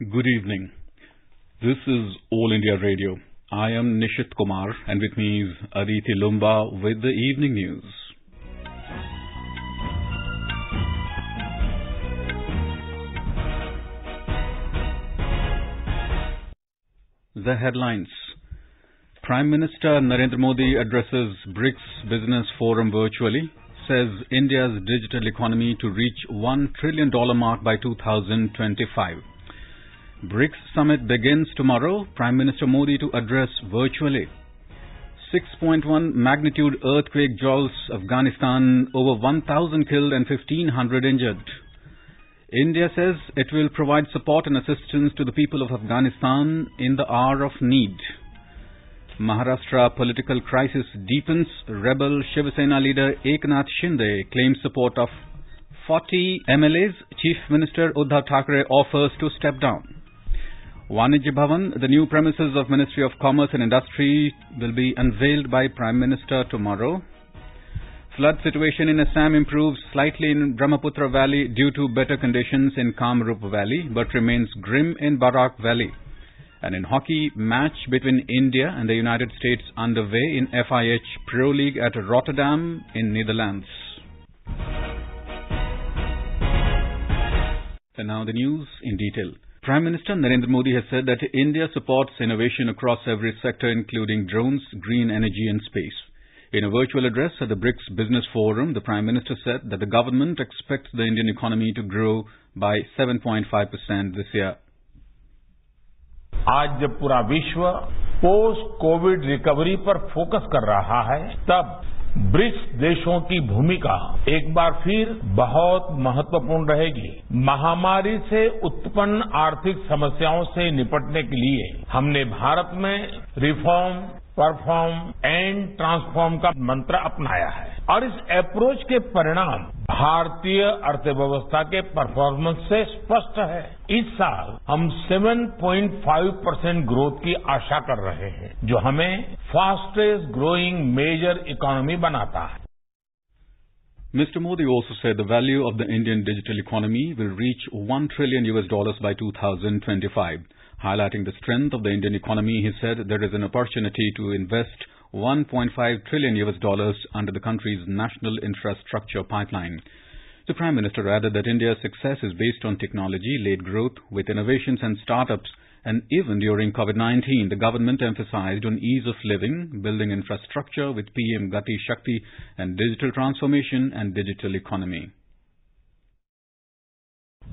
Good evening. This is All India Radio. I am Nishit Kumar and with me is Aditi Lumba with the evening news. The headlines. Prime Minister Narendra Modi addresses BRICS Business Forum virtually, says India's digital economy to reach $1 trillion mark by 2025. BRICS summit begins tomorrow. Prime Minister Modi to address virtually. 6.1 magnitude earthquake jolts Afghanistan, over 1,000 killed and 1,500 injured. India says it will provide support and assistance to the people of Afghanistan in the hour of need. Maharashtra political crisis deepens. Rebel Shiv Sena leader Eknath Shinde claims support of 40 MLAs. Chief Minister Uddhav Thackeray offers to step down. Vanijya Bhavan, the new premises of Ministry of Commerce and Industry, will be unveiled by Prime Minister tomorrow. Flood situation in Assam improves slightly in Brahmaputra Valley due to better conditions in Kamrup Valley, but remains grim in Barak Valley. And in hockey, match between India and the United States underway in FIH Pro League at Rotterdam in Netherlands. And now the news in detail. Prime Minister Narendra Modi has said that India supports innovation across every sector, including drones, green energy, and space. In a virtual address at the BRICS Business Forum, the Prime Minister said that the government expects the Indian economy to grow by 7.5% this year. आज जब पूरा विश्व post covid recovery पर focus कर रहा है तब BRICS देशों की भूमिका एक बार फिर बहुत महत्वपूर्ण रहेगी। महामारी से उत्पन्न आर्थिक समस्याओं से निपटने के लिए हमने भारत में रिफॉर्म परफॉर्म एंड ट्रांसफॉर्म का मंत्र अपनाया है। और इस अप्रोच के परिणाम भारतीय अर्थव्यवस्था के परफॉर्मेंस से स्पष्ट है इस साल हम 7.5 परसेंट ग्रोथ की आशा कर रहे हैं जो हमें फास्टेस्ट ग्रोइंग मेजर इकोनॉमी बनाता है Mr. Modi also said the value of the Indian digital economy will reach 1 trillion US dollars by 2025. Highlighting the strength of the Indian economy, he said there is an opportunity to invest 1.5 trillion US dollars under the country's national infrastructure pipeline. The Prime Minister added that India's success is based on technology-led growth with innovations and startups and even during COVID-19, the government emphasized on ease of living, building infrastructure with PM Gati Shakti and digital transformation and digital economy.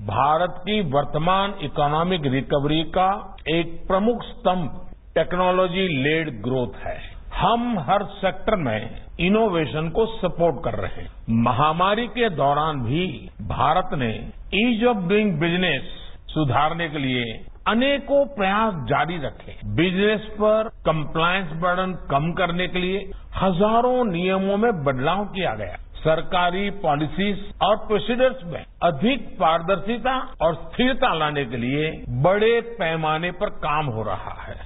Bharat की वर्तमान economic recovery का एक प्रमुख स्तंभ technology lead growth है हम हर sector में इनोवेशन को सपोर्ट कर रहे हैं। महामारी के दौरान भी भारत ने ईज ऑफ़ डूइंग बिज़नेस सुधारने के लिए अनेकों प्रयास जारी रखे। बिज़नेस पर कंप्लायंस बर्डन कम करने के लिए हज़ारों नियमों में बदलाव किया गया। सरकारी पॉलिसीज़ और प्रोसीडर्स में अधिक पारदर्शिता और स्थिरता लाने के लिए बड़े पैमाने पर काम हो रहा है।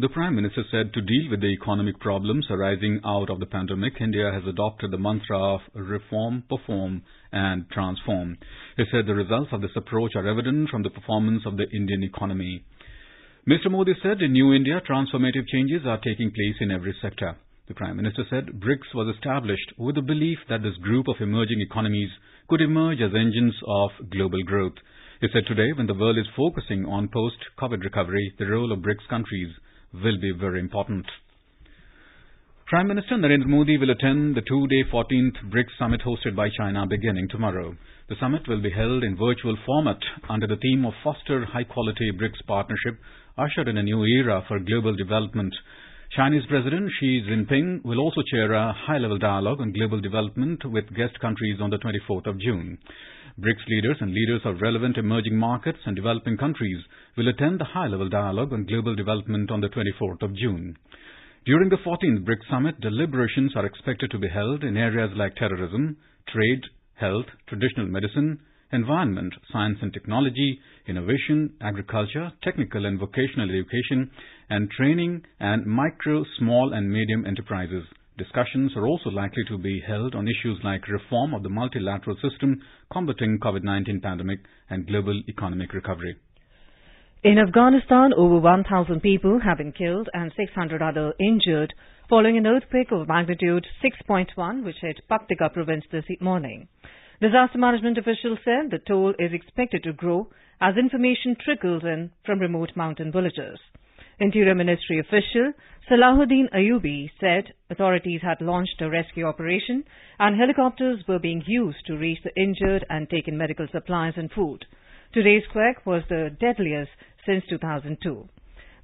The Prime Minister said to deal with the economic problems arising out of the pandemic, India has adopted the mantra of reform, perform and transform. He said the results of this approach are evident from the performance of the Indian economy. Mr. Modi said in New India, transformative changes are taking place in every sector. The Prime Minister said BRICS was established with the belief that this group of emerging economies could emerge as engines of global growth. He said today, when the world is focusing on post-COVID recovery, the role of BRICS countries will be very important. Prime Minister Narendra Modi will attend the two-day 14th BRICS summit hosted by China beginning tomorrow. The summit will be held in virtual format under the theme of Foster High-Quality BRICS Partnership, ushered in a new era for global development. Chinese President Xi Jinping will also chair a high-level dialogue on global development with guest countries on the 24th of June. BRICS leaders and leaders of relevant emerging markets and developing countries will attend the high-level dialogue on global development on the 24th of June. During the 14th BRICS summit, deliberations are expected to be held in areas like terrorism, trade, health, traditional medicine, environment, science and technology, innovation, agriculture, technical and vocational education, and training and micro, small and medium enterprises. Discussions are also likely to be held on issues like reform of the multilateral system, combating COVID-19 pandemic, and global economic recovery. In Afghanistan, over 1,000 people have been killed and 600 other injured following an earthquake of magnitude 6.1 which hit Paktika province this morning. Disaster management officials said the toll is expected to grow as information trickles in from remote mountain villages. Interior Ministry official Salahuddin Ayubi said authorities had launched a rescue operation and helicopters were being used to reach the injured and take in medical supplies and food. Today's quake was the deadliest since 2002.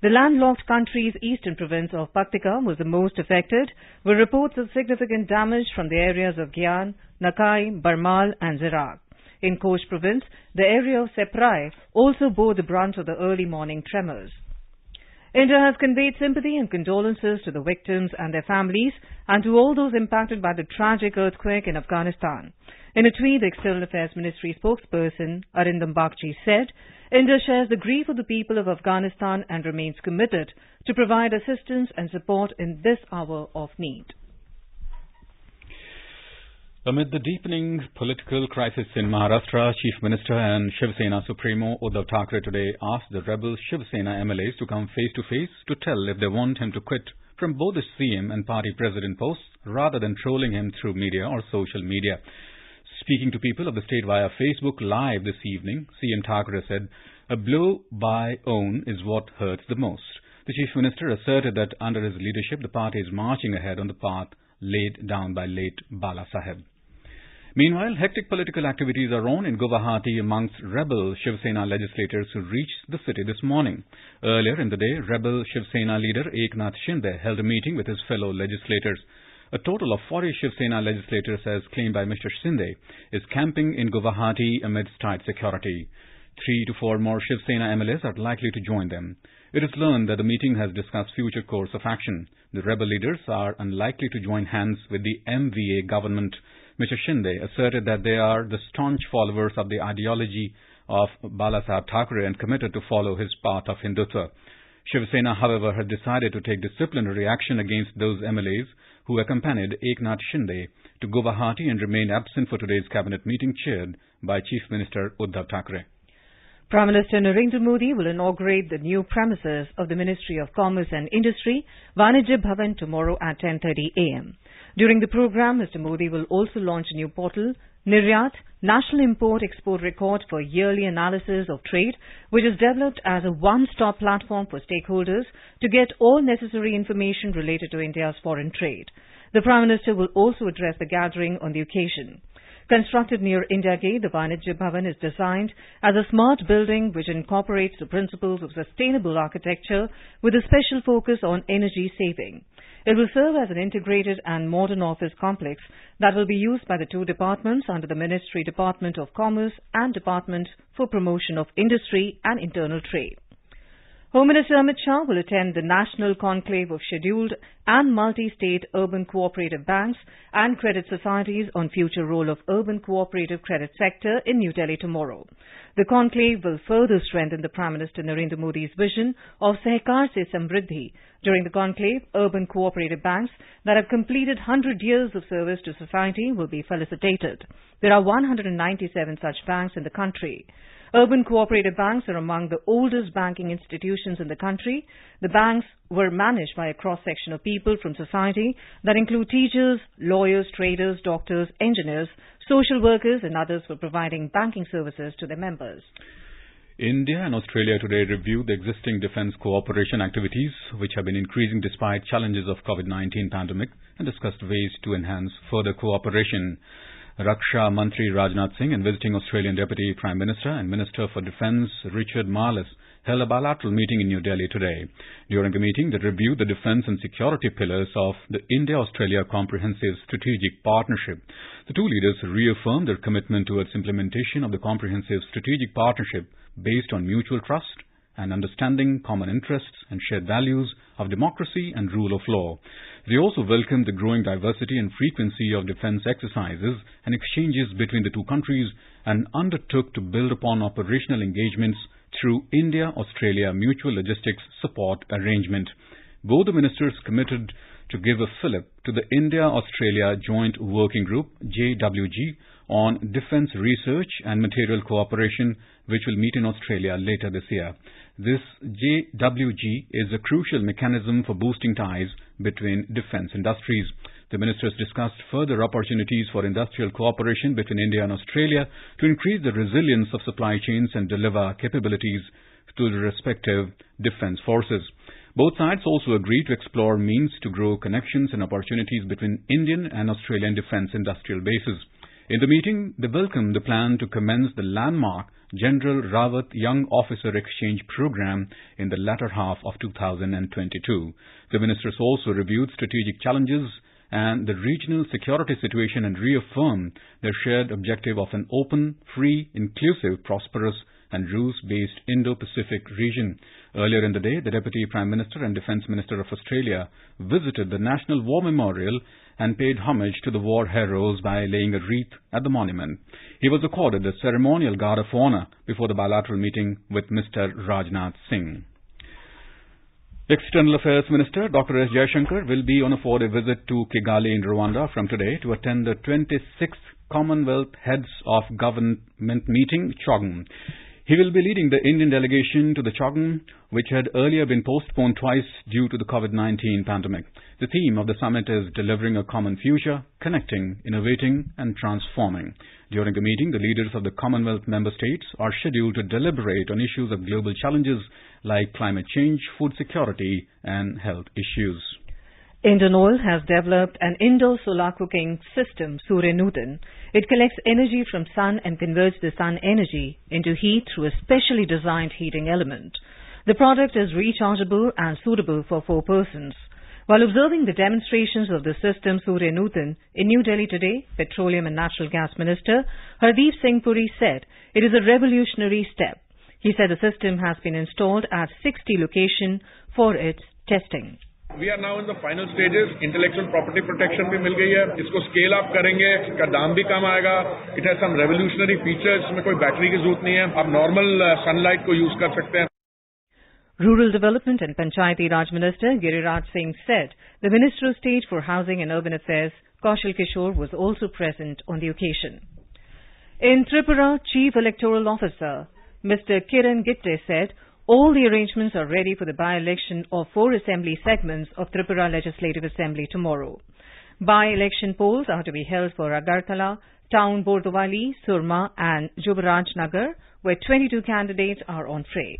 The landlocked country's eastern province of Paktika was the most affected, with reports of significant damage from the areas of Gyan, Nakai, Barmal and Zerak. In Khost province, the area of Seprai also bore the brunt of the early morning tremors. India has conveyed sympathy and condolences to the victims and their families and to all those impacted by the tragic earthquake in Afghanistan. In a tweet, the External Affairs Ministry spokesperson Arindam Bagchi said, India shares the grief of the people of Afghanistan and remains committed to provide assistance and support in this hour of need. Amid the deepening political crisis in Maharashtra, Chief Minister and Shiv Sena Supremo Uddhav Thackeray today asked the rebel Shiv Sena MLAs to come face to face to tell if they want him to quit from both the CM and party president posts rather than trolling him through media or social media. Speaking to people of the state via Facebook Live this evening, CM Thackeray said, A blow by own is what hurts the most. The Chief Minister asserted that under his leadership, the party is marching ahead on the path laid down by late Bala Saheb. Meanwhile, hectic political activities are on in Guwahati amongst rebel Shiv Sena legislators who reached the city this morning. Earlier in the day, rebel Shiv Sena leader Eknath Shinde held a meeting with his fellow legislators. A total of 40 Shiv Sena legislators, as claimed by Mr. Shinde, is camping in Guwahati amidst tight security. Three to four more Shiv Sena MLAs are likely to join them. It is learned that the meeting has discussed future course of action. The rebel leaders are unlikely to join hands with the MVA government. Mr. Shinde asserted that they are the staunch followers of the ideology of Balasaheb Thackeray and committed to follow his path of Hindutva. Shiv Sena, however, had decided to take disciplinary action against those MLAs who accompanied Eknath Shinde to Guwahati and remained absent for today's cabinet meeting chaired by Chief Minister Uddhav Thackeray. Prime Minister Narendra Modi will inaugurate the new premises of the Ministry of Commerce and Industry, Vanijya Bhavan, tomorrow at 10.30 a.m. During the program, Mr. Modi will also launch a new portal, Niryat, National Import-Export Record for yearly analysis of trade, which is developed as a one-stop platform for stakeholders to get all necessary information related to India's foreign trade. The Prime Minister will also address the gathering on the occasion. Constructed near India Gate, the Vanijya Bhavan is designed as a smart building which incorporates the principles of sustainable architecture with a special focus on energy saving. It will serve as an integrated and modern office complex that will be used by the two departments under the Ministry Department of Commerce and Department for Promotion of Industry and Internal Trade. Home Minister Amit Shah will attend the National Conclave of Scheduled and Multi-State Urban Cooperative Banks and Credit Societies on future role of urban cooperative credit sector in New Delhi tomorrow. The conclave will further strengthen the Prime Minister Narendra Modi's vision of Sehkar se Samriddhi. During the conclave, urban cooperative banks that have completed 100 years of service to society will be felicitated. There are 197 such banks in the country. Urban cooperative banks are among the oldest banking institutions in the country. The banks were managed by a cross-section of people from society that include teachers, lawyers, traders, doctors, engineers, social workers and others for providing banking services to their members. India and Australia today reviewed the existing defence cooperation activities, which have been increasing despite challenges of COVID-19 pandemic, and discussed ways to enhance further cooperation. Raksha Mantri Rajnath Singh and visiting Australian Deputy Prime Minister and Minister for Defence Richard Marles held a bilateral meeting in New Delhi today. During the meeting, they reviewed the defence and security pillars of the India-Australia Comprehensive Strategic Partnership. The two leaders reaffirmed their commitment towards implementation of the Comprehensive Strategic Partnership based on mutual trust and understanding common interests and shared values of democracy and rule of law. They also welcomed the growing diversity and frequency of defense exercises and exchanges between the two countries and undertook to build upon operational engagements through India-Australia Mutual Logistics Support Arrangement. Both the ministers committed to give a fillip to the India-Australia Joint Working Group, JWG, on defense research and material cooperation, which will meet in Australia later this year. This JWG is a crucial mechanism for boosting ties between defense industries. The ministers discussed further opportunities for industrial cooperation between India and Australia to increase the resilience of supply chains and deliver capabilities to the respective defense forces. Both sides also agreed to explore means to grow connections and opportunities between Indian and Australian defense industrial bases. In the meeting, they welcomed the plan to commence the landmark General Rawat Young Officer Exchange Program in the latter half of 2022. The ministers also reviewed strategic challenges and the regional security situation and reaffirmed their shared objective of an open, free, inclusive, prosperous, and rules-based Indo-Pacific region. Earlier in the day, the Deputy Prime Minister and Defence Minister of Australia visited the National War Memorial and paid homage to the war heroes by laying a wreath at the monument. He was accorded the ceremonial guard of honor before the bilateral meeting with Mr. Rajnath Singh. External Affairs Minister Dr. S. Jaishankar will be on a four-day visit to Kigali in Rwanda from today to attend the 26th Commonwealth Heads of Government meeting. He will be leading the Indian delegation to the CHOGM, which had earlier been postponed twice due to the COVID-19 pandemic. The theme of the summit is delivering a common future, connecting, innovating and transforming. During the meeting, the leaders of the Commonwealth member states are scheduled to deliberate on issues of global challenges like climate change, food security and health issues. Indian Oil has developed an indoor solar cooking system, Surya. It collects energy from sun and converts the sun energy into heat through a specially designed heating element. The product is rechargeable and suitable for four persons. While observing the demonstrations of the system Surya Nutan in New Delhi today, Petroleum and Natural Gas Minister Hardeep Singh Puri said it is a revolutionary step. He said the system has been installed at 60 locations for its testing. We are now in the final stages intellectual property protection भी मिल गई है इसको scale up करेंगे इसका दाम भी कम आएगा it has some revolutionary features इसमें कोई बैटरी की जरूरत नहीं है आप नॉर्मल सनलाइट को यूज कर सकते हैं Rural Development and Panchayati Raj Minister Giriraj Singh said the Minister of State for Housing and Urban Affairs, Kaushal Kishore, was also present on the occasion. In Tripura, Chief Electoral Officer Mr. Kiran Gitte said all the arrangements are ready for the by-election of four assembly segments of Tripura Legislative Assembly tomorrow. By-election polls are to be held for Agartala, Town Bardowali, Surma and Jubaraj Nagar, where 22 candidates are on fray.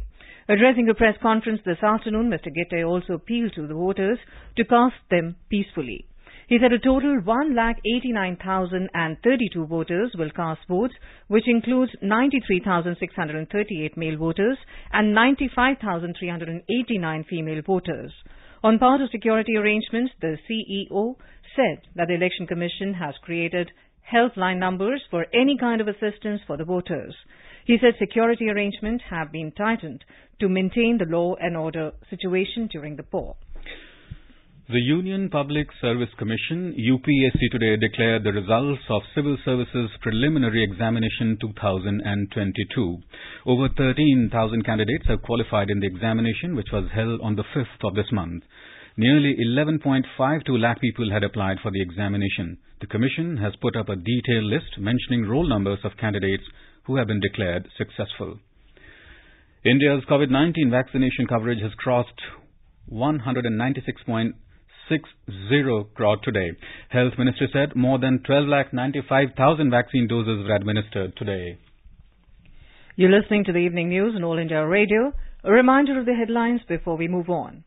Addressing a press conference this afternoon, Mr. Gitte also appealed to the voters to cast them peacefully. He said a total 1,89,032 voters will cast votes, which includes 93,638 male voters and 95,389 female voters. On part of security arrangements, the CEO said that the Election Commission has created helpline numbers for any kind of assistance for the voters. He said security arrangements have been tightened to maintain the law and order situation during the poll. The Union Public Service Commission, UPSC today declared the results of Civil Services Preliminary Examination 2022. Over 13,000 candidates have qualified in the examination which was held on the 5th of this month. Nearly 11.52 lakh people had applied for the examination. The Commission has put up a detailed list mentioning roll numbers of candidates who have been declared successful. India's COVID-19 vaccination coverage has crossed 196.60 crore today. Health Ministry said more than 12,95,000 vaccine doses were administered today. You're listening to the evening news on All India Radio. A reminder of the headlines before we move on.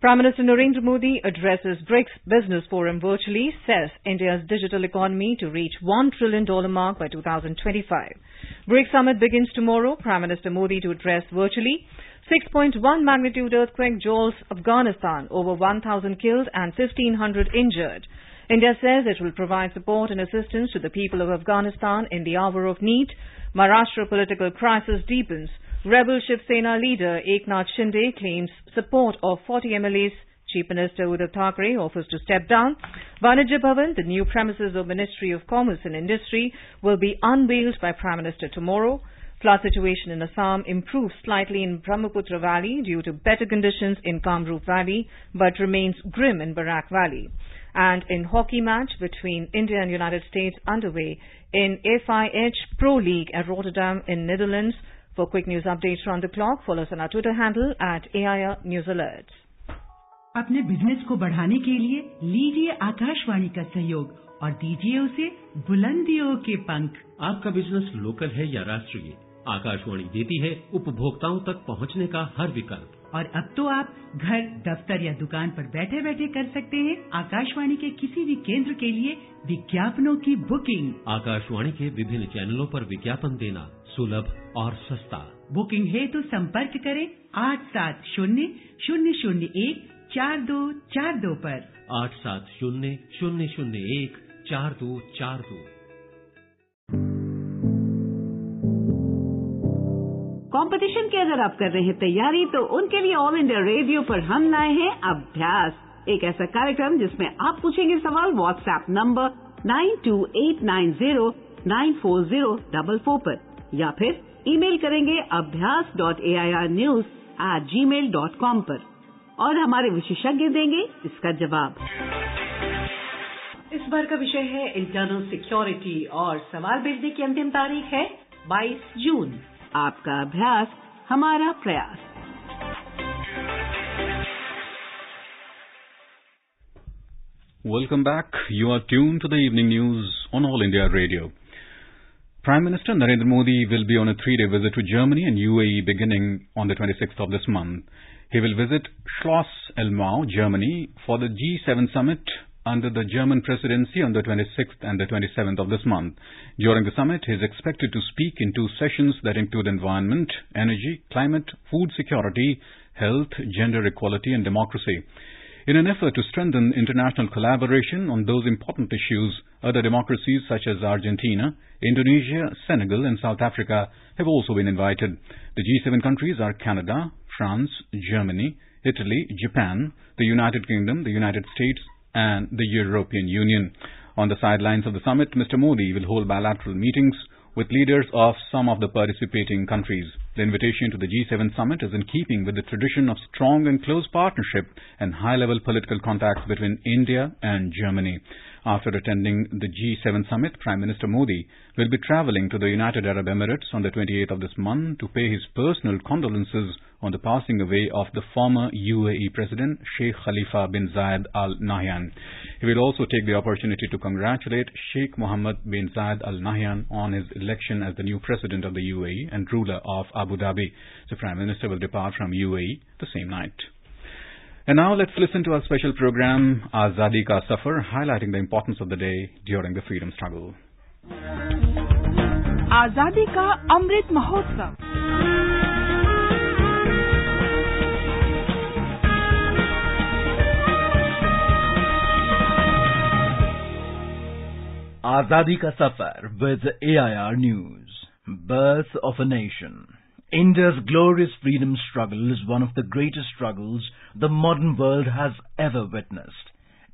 Prime Minister Narendra Modi addresses BRICS Business Forum virtually, says India's digital economy to reach $1 trillion mark by 2025. BRICS Summit begins tomorrow. Prime Minister Modi to address virtually. 6.1 magnitude earthquake jolts Afghanistan, over 1,000 killed and 1,500 injured. India says it will provide support and assistance to the people of Afghanistan in the hour of need. Maharashtra political crisis deepens. Rebel Shiv Sena leader Eknath Shinde claims support of 40 MLAs. Chief Minister Uddhav Thackeray offers to step down. Vanijya Bhavan, the new premises of Ministry of Commerce and Industry, will be unveiled by Prime Minister tomorrow. Flood situation in Assam improved slightly in Brahmaputra Valley due to better conditions in Kamrup Valley, but remains grim in Barak Valley. And in hockey match between India and United States underway in FIH Pro League at Rotterdam in Netherlands. For quick news updates around the clock, follow us on our Twitter handle at AIR News Alerts. अपने business को बढ़ाने के लिए लीजिए आकाशवाणी का सहयोग और दीजिए उसे बुलंदियों के पंख आपका बिजनेस लोकल है या राष्ट्रीय आकाशवाणी देती है उपभोक्ताओं तक पहुँचने का हर विकल्प। और अब तो आप घर दफ्तर या दुकान पर बैठे बैठे कर सकते हैं आकाशवाणी के किसी भी केंद्र के लिए विज्ञापनों की बुकिंग। आकाशवाणी के विभिन्न चैनलों पर विज्ञापन देना सुलभ और सस्ता। बुकिंग है तो संपर्क करें आठ सात शून्य शून्य शून्य एक चार दो चार दो पर। आठ सात शून्य शून्य शून्य एक चार दो चार दो। कंपटीशन की अगर आप कर रहे हैं तैयारी तो उनके लिए ऑल इंडिया रेडियो पर हम लाए हैं अभ्यास। एक ऐसा कार्यक्रम जिसमें आप पूछेंगे सवाल WhatsApp number nine two eight nine zero nine four zero double four पर, या फिर ईमेल करेंगे अभ्यास dot A I R news at gmail dot com पर। और हमारे विशेषज्ञ देंगे इसका जवाब। इस बार का विषय है, इंटरनल सिक्योरिटी और सवाल भेजने की अंतिम तारीख है 22 जून। आपका अभ्यास हमारा प्रयास Welcome back. You are tuned to the evening news on All India Radio. Prime Minister Narendra Modi will be on a three-day visit to Germany and UAE beginning on the 26th of this month. He will visit Schloss Elmau, Germany for the G7 summit under the German presidency on the 26th and the 27th of this month. During the summit, he is expected to speak in two sessions that include environment, energy, climate, food security, health, gender equality and democracy. In an effort to strengthen international collaboration on those important issues, other democracies such as Argentina, Indonesia, Senegal and South Africa have also been invited. The G7 countries are Canada, France, Germany, Italy, Japan, the United Kingdom, the United States and the European Union. On the sidelines of the summit, Mr. Modi will hold bilateral meetings with leaders of some of the participating countries. The invitation to the G7 summit is in keeping with the tradition of strong and close partnership and high-level political contacts between India and Germany. After attending the G7 summit, Prime Minister Modi will be traveling to the United Arab Emirates on the 28th of this month to pay his personal condolences on the passing away of the former UAE President Sheikh Khalifa bin Zayed Al Nahyan. He will also take the opportunity to congratulate Sheikh Mohammed bin Zayed Al Nahyan on his election as the new President of the UAE and ruler of Abu Abu Dhabi. The Prime Minister will depart from UAE the same night. And now let's listen to our special program, Azadi Ka Safar, highlighting the importance of the day during the freedom struggle. Azadi Ka Amrit Mahotsav. Azadi Ka Safar with AIR News. Birth of a Nation. India's glorious freedom struggle is one of the greatest struggles the modern world has ever witnessed.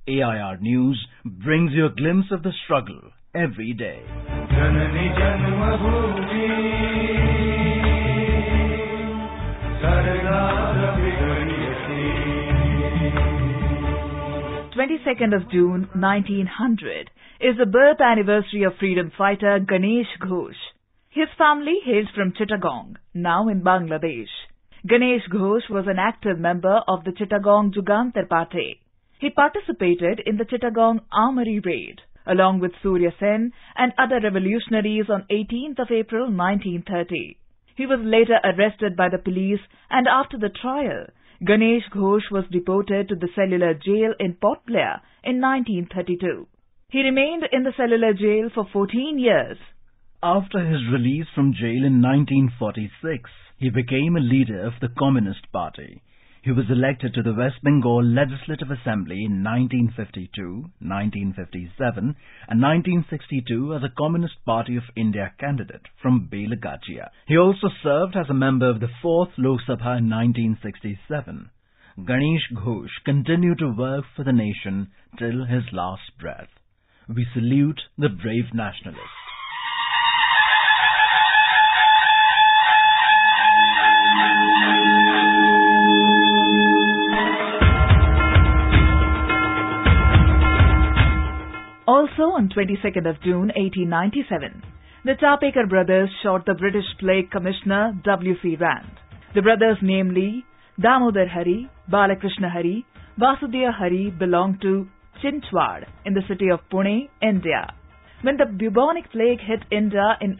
AIR News brings you a glimpse of the struggle every day. Twenty-second of June, 1900, is the birth anniversary of freedom fighter Ganesh Ghosh. His family hails from Chittagong, now in Bangladesh. Ganesh Ghosh was an active member of the Chittagong Jugantar Party. He participated in the Chittagong Armory raid, along with Surya Sen and other revolutionaries on 18th of April 1930. He was later arrested by the police and after the trial, Ganesh Ghosh was deported to the cellular jail in Port Blair in 1932. He remained in the cellular jail for 14 years. After his release from jail in 1946, he became a leader of the Communist Party. He was elected to the West Bengal Legislative Assembly in 1952, 1957 and 1962 as a Communist Party of India candidate from Belgachia. He also served as a member of the 4th Lok Sabha in 1967. Ganesh Ghosh continued to work for the nation till his last breath. We salute the brave nationalist. On 22nd of June 1897, the Chapekar brothers shot the British Plague Commissioner W.C. Rand. The brothers, namely Damodar Hari, Balakrishna Hari, Vasudeva Hari, belonged to Chinchwad in the city of Pune, India. When the bubonic plague hit India in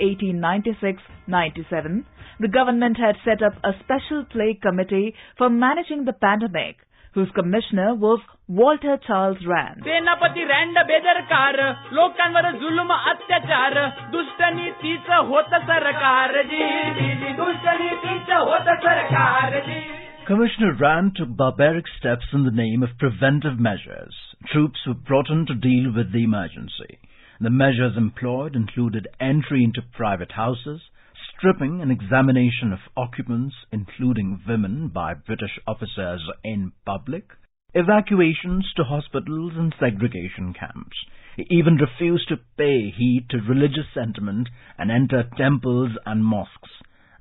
1896-97, the government had set up a special plague committee for managing the pandemic, whose commissioner was Walter Charles Rand. सेनापती रँड बेदरकार लोकांवर जुलूम अत्याचार दुष्ट नीतीचं होत सरकार जी जी, जी, दुष्ट नीतीचं होत सरकार जी Commissioner Rand took barbaric steps in the name of preventive measures. Troops were brought in to deal with the emergency. The measures employed included entry into private houses, stripping and examination of occupants, including women, by British officers in public, evacuations to hospitals and segregation camps. He even refused to pay heed to religious sentiment and enter temples and mosques.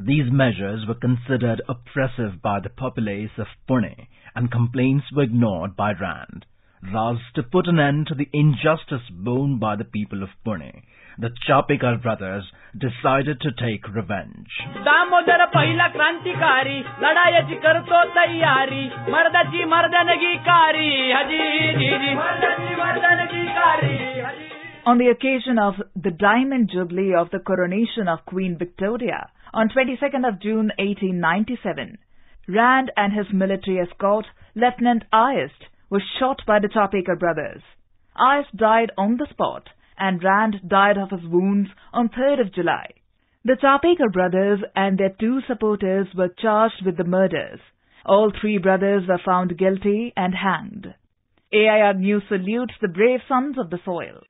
These measures were considered oppressive by the populace of Pune and complaints were ignored by Rand. Thus, to put an end to the injustice borne by the people of Pune, the Chapekar brothers decided to take revenge. Damodar पहिला क्रांतिकारी करतो तयारी मर्दाची On the occasion of the Diamond Jubilee of the coronation of Queen Victoria on 22nd of June 1897, Rand and his military escort, Lieutenant Ayerst, was shot by the Chapekar brothers. Ayerst died on the spot and Rand died of his wounds on 3rd of July. The Chapekar brothers and their two supporters were charged with the murders. All three brothers were found guilty and hanged. AIR News salutes the brave sons of the soil.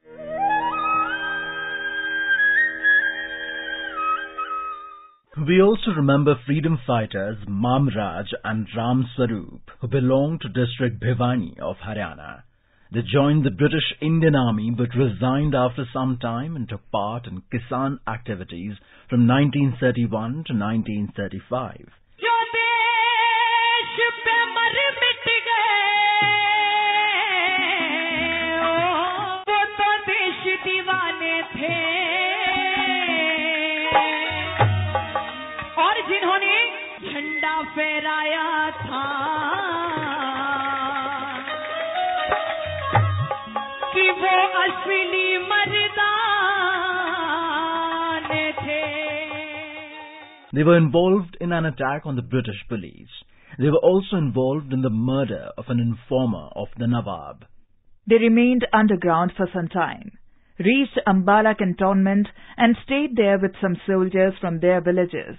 We also remember freedom fighters Mamraj and Ram Swaroop, who belonged to district Bhiwani of Haryana. They joined the British Indian Army but resigned after some time and took part in Kisan activities from 1931 to 1935. जो They were involved in an attack on the British police. They were also involved in the murder of an informer of the Nawab. They remained underground for some time, reached Ambala cantonment and stayed there with some soldiers from their villages.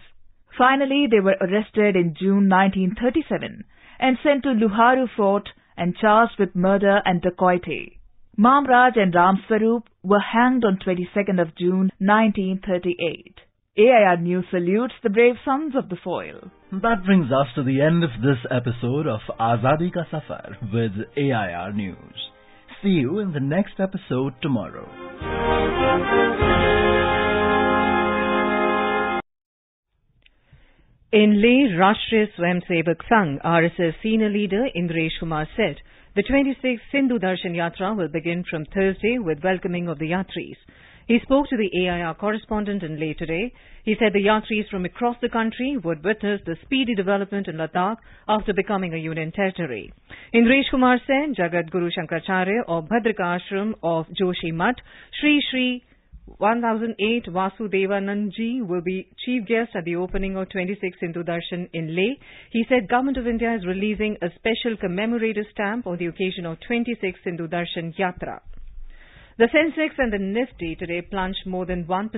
Finally, they were arrested in June 1937 and sent to Loharu fort and charged with murder and dacoity. Mamraj and Ramswaroop were hanged on 22nd of June 1938. AIR News salutes the brave sons of the soil. That brings us to the end of this episode of Azadi Ka Safar with AIR News. See you in the next episode tomorrow. In Leh, Rashtriya Swayamsevak Sangh, RSS senior leader Indresh Kumar said the 26th Sindhu Darshan Yatra will begin from Thursday with welcoming of the Yatris. He spoke to the AIR correspondent in Leh today. He said the Yatris from across the country would witness the speedy development in Ladakh after becoming a union territory. Indresh Kumar said Jagat Guru Shankaracharya of Badrika Ashram of Joshi Mutt, Sri Sri 1008 Vasudevanandji will be chief guest at the opening of 26 Sindhu Darshan in Leh. He said Government of India is releasing a special commemorative stamp on the occasion of 26 Sindhu Darshan Yatra. The Sensex and the Nifty today plunged more than 1%.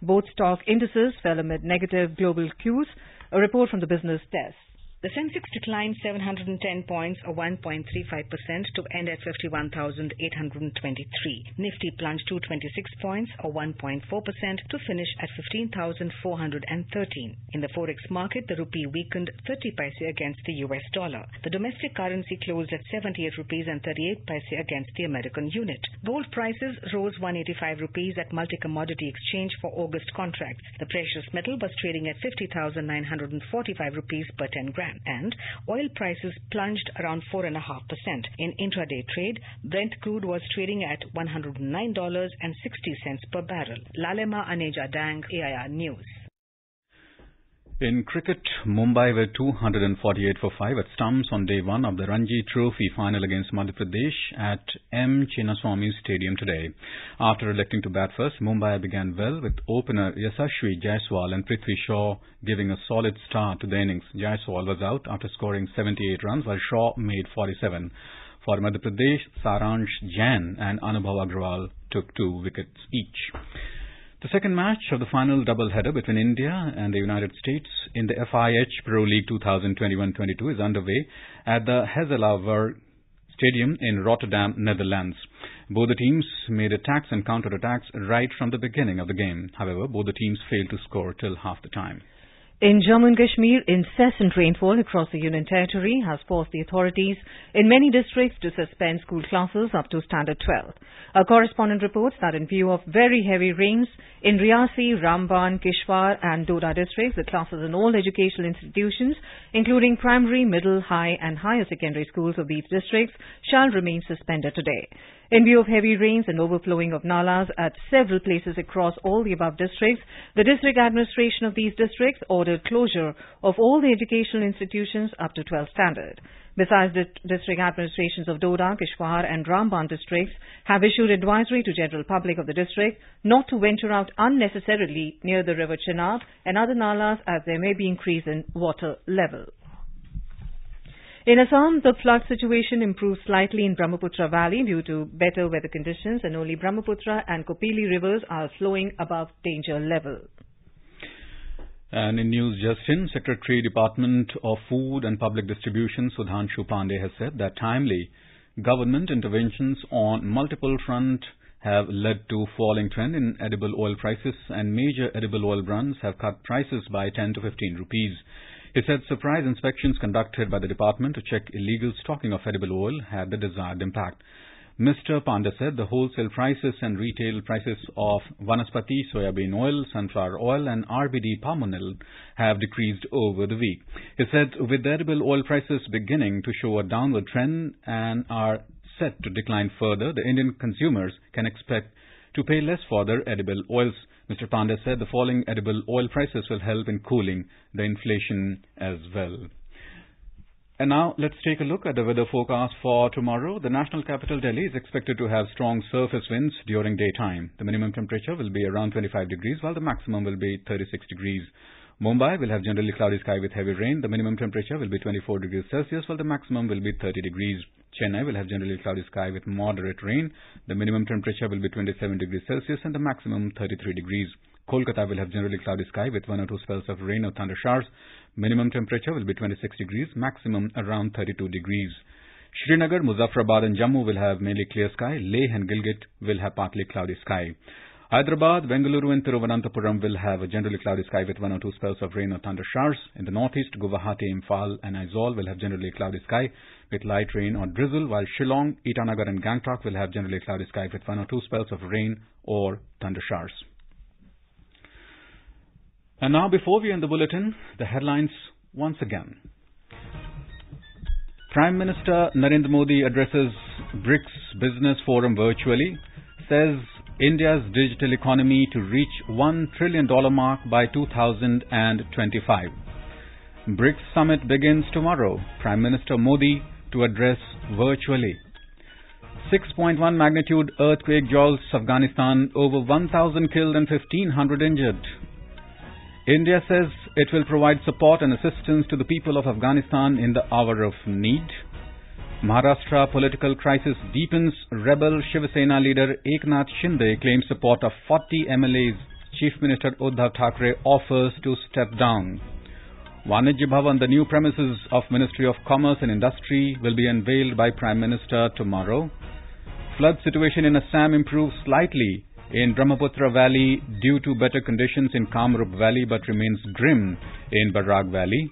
Both stock indices fell amid negative global cues. A report from the business desk. The Sensex declined 710 points or 1.35% to end at 51,823. Nifty plunged 226 points or 1.4% to finish at 15,413. In the forex market, the rupee weakened 30 paise against the US dollar. The domestic currency closed at 78 rupees and 38 paise against the American unit. Gold prices rose 185 rupees at multi-commodity exchange for August contracts. The precious metal was trading at 50,945 rupees per 10 grams. And oil prices plunged around 4.5%. In intraday trade, Brent crude was trading at $109.60 per barrel. Lalema Aneja Dang, AIR News. In cricket, Mumbai were 248 for 5 at stumps on day one of the Ranji Trophy final against Madhya Pradesh at M. Chinnaswamy Stadium today. After electing to bat first, Mumbai began well with opener Yashasvi Jaiswal and Prithvi Shaw giving a solid start to the innings. Jaiswal was out after scoring 78 runs while Shaw made 47. For Madhya Pradesh, Saransh Jain and Anubhav Agrawal took two wickets each. The second match of the final doubleheader between India and the United States in the FIH Pro League 2021-22 is underway at the Hazelaarweg Stadium in Rotterdam, Netherlands. Both the teams made attacks and counter-attacks right from the beginning of the game. However, both the teams failed to score till half the time. In Jammu and Kashmir, incessant rainfall across the Union Territory has forced the authorities in many districts to suspend school classes up to Standard 12. A correspondent reports that in view of very heavy rains in Riasi, Ramban, Kishtwar and Doda districts, the classes in all educational institutions, including primary, middle, high and higher secondary schools of these districts, shall remain suspended today. In view of heavy rains and overflowing of nalas at several places across all the above districts, the district administration of these districts ordered closure of all the educational institutions up to 12 standard. Besides, the district administrations of Doda, Kishtwar and Ramban districts have issued advisory to general public of the district not to venture out unnecessarily near the river Chenab and other nalas as there may be increase in water level. In Assam, the flood situation improved slightly in Brahmaputra Valley due to better weather conditions and only Brahmaputra and Kopili rivers are flowing above danger level. And in news just in, Secretary Department of Food and Public Distribution Sudhanshu Pandey has said that timely government interventions on multiple fronts have led to falling trend in edible oil prices and major edible oil brands have cut prices by 10 to 15 rupees. He said surprise inspections conducted by the department to check illegal stocking of edible oil had the desired impact. Mr. Pandey said the wholesale prices and retail prices of Vanaspati soybean oil, sunflower oil and RBD palm oil have decreased over the week. He said with edible oil prices beginning to show a downward trend and are set to decline further, the Indian consumers can expect to pay less for their edible oils. Mr. Pandey said the falling edible oil prices will help in cooling the inflation as well. And now let's take a look at the weather forecast for tomorrow. The national capital Delhi is expected to have strong surface winds during daytime. The minimum temperature will be around 25 degrees while the maximum will be 36 degrees. Mumbai will have generally cloudy sky with heavy rain. The minimum temperature will be 24 degrees Celsius while the maximum will be 30 degrees. Chennai will have generally cloudy sky with moderate rain. The minimum temperature will be 27 degrees Celsius and the maximum 33 degrees. Kolkata will have generally cloudy sky with one or two spells of rain or thunder showers. Minimum temperature will be 26 degrees, maximum around 32 degrees. Srinagar, Muzaffarabad and Jammu will have mainly clear sky. Leh and Gilgit will have partly cloudy sky. Hyderabad, Bengaluru and Thiruvananthapuram will have a generally cloudy sky with one or two spells of rain or thunder showers. In the northeast, Guwahati, Imphal and Aizawl will have generally cloudy sky with light rain or drizzle, while Shillong, Itanagar and Gangtok will have generally cloudy sky with one or two spells of rain or thunder showers. And now before we end the bulletin, the headlines once again. Prime Minister Narendra Modi addresses BRICS Business Forum virtually, says India's digital economy to reach $1 trillion mark by 2025. BRICS summit begins tomorrow. Prime Minister Modi to address virtually. 6.1 magnitude earthquake jolts Afghanistan, over 1,000 killed and 1,500 injured. India says it will provide support and assistance to the people of Afghanistan in the hour of need. Maharashtra political crisis deepens. Rebel Shiv Sena leader Eknath Shinde claims support of 40 MLAs. Chief Minister Uddhav Thackeray offers to step down. Vanijya Bhavan, the new premises of Ministry of Commerce and Industry, will be unveiled by Prime Minister tomorrow. Flood situation in Assam improves slightly in Brahmaputra Valley due to better conditions in Kamrup Valley but remains grim in Barak Valley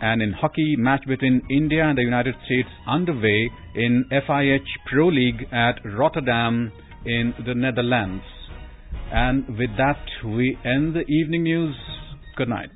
and in hockey match between India and the United States underway in FIH Pro League at Rotterdam in the Netherlands. And with that, we end the evening news. Good night.